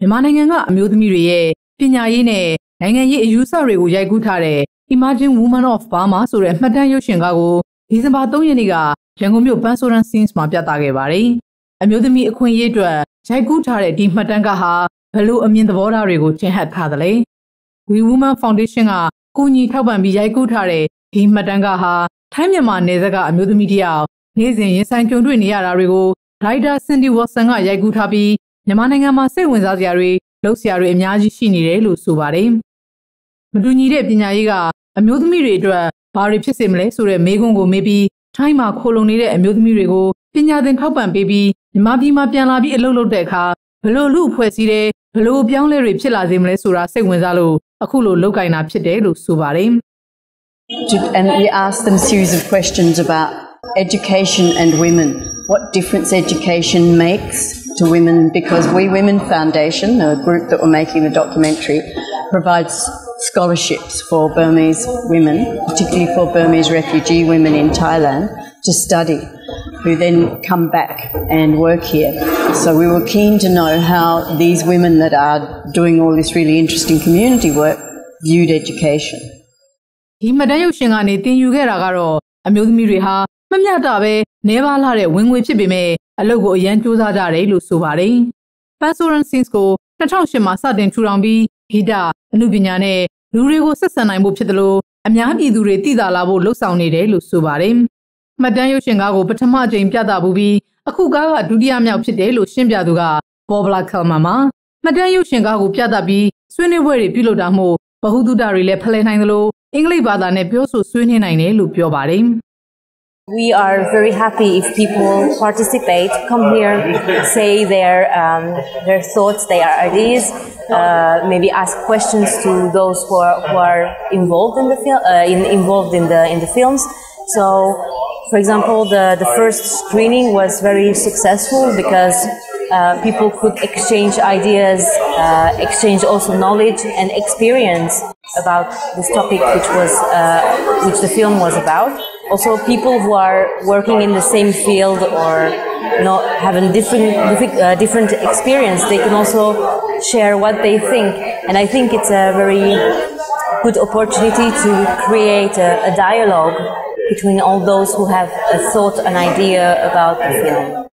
မြန်မာနိုင်ငံကအမျိုးသမီးတွေရဲ့ပညာရေးနဲ့နိုင်ငံရေးအယူဆတွေကိုရိုက်ကူးထားတဲ့ Emerging Women of Burma ဆိုတဲ့မှတ်တမ်းရုပ်ရှင်ကားကိုဒီဇင်ဘာ3ရက်နေ့ကရန်ကုန်မြို့ပန်းဆိုရန် Scenes မှာပြသခဲ့ပါတယ်။အမျိုးသမီးအခွင့်အရေးအတွက်ရိုက်ကူးထားတဲ့ဒီမှတ်တမ်းကားဟာဘလို့အမြင်သဘောထားတွေကိုကျင့်ဟတ်ထားသလဲ။ We Women Foundation ကကူညီထောက်ပံ့ပြီးရိုက်ကူးထားတဲ့ဒီမှတ်တမ်းကားဟာထိုင်းမြန်မာနယ်စပ်ကအမျိုးသမီးတယောက်နေ့စဉ်ရင်ဆိုင်ကြုံတွေ့နေရတာတွေကိုရိုက်တာစင်ဒီဝါဆန်ကရိုက်ကူးထားပြီး မြန်မာနိုင်ငံမှာစိတ်ဝင်စားစရာတွေလှုပ်ရှားတွေအများကြီးရှိနေတယ်လို့ဆိုပါတယ်။မတူညီတဲ့ပညာရေးကအမျိုးသမီးတွေအတွက်ဘာတွေဖြစ်စေမလဲဆိုတဲ့မေးခွန်းကိုမေးပြီးထိုင်းမှာခိုလုံနေတဲ့အမျိုးသမီးတွေကိုပညာသင်ထောက်ပံ့ပေးပြီးမြန်မာပြည်မှာပြန်လာပြီးအလုပ်လုပ်တဲ့အခါဘလို့လူအဖွဲ့စည်းတဲ့ဘလို့ပြောင်းလဲတွေဖြစ်လာစေမလဲဆိုတာစိတ်ဝင်စားလို့အခုလိုလောက်ကင်တာဖြစ်တယ်လို့ဆိုပါတယ်။ And we asked them a series of questions about education and women, what difference education makes to women, because We Women Foundation, a group that were making the documentary, provides scholarships for Burmese women, particularly for Burmese refugee women in Thailand, to study, who then come back and work here. So we were keen to know how these women that are doing all this really interesting community work viewed education. ဒီမတန်းရုပ်ရှင်ကနေတင်ယူခဲ့တာကတော့အမျိုးသမီးတွေဟာမမျှတာပဲနေပါလာတဲ့ဝင်ငွေဖြစ်ပေမဲ့ အလုပ်ကိုအရန်စူးစမ်းကြတယ်လို့ဆိုပါတယ်။ Pastoran Sins ကို2008မှာစတင်ထူထောင်ပြီးဂီတအမှုပညာနဲ့လူတွေကိုဆက်ဆံနိုင်ဖို့ဖြစ်တယ်လို့အများပြည်သူတွေသိသာလာဖို့လှုံ့ဆော်နေတယ်လို့ဆိုပါတယ်။မှတ်တမ်းရုပ်ရှင်ကားကိုပထမကြိမ်ပြသမှုပြီးအခုကားကဒုတိယမြောက်ဖြစ်တယ်လို့ရှင်းပြသူကဘောဘလာကယ်မာမှာမှတ်တမ်းရုပ်ရှင်ကားကိုပြသပြီးဆွေးနွေးပွဲတွေပြုလုပ်တာမို့ဗဟုသုတတွေလည်းဖလှယ်နိုင်သလိုအင်္ဂလိပ်ဘာသာနဲ့ပြောဆိုဆွေးနွေးနိုင်တယ်လို့ပြောပါတယ်။ We are very happy if people participate, come here, say their um, their thoughts, their ideas, uh, maybe ask questions to those who are, who are involved in the film, uh, in, involved in the in the films. So, for example, the the first screening was very successful because uh, people could exchange ideas, uh, exchange also knowledge and experience about this topic, which was uh, which the film was about. Also, people who are working in the same field or not having different uh, different experience, they can also share what they think, and I think it's a very good opportunity to create a, a dialogue between all those who have a thought, an idea about the film.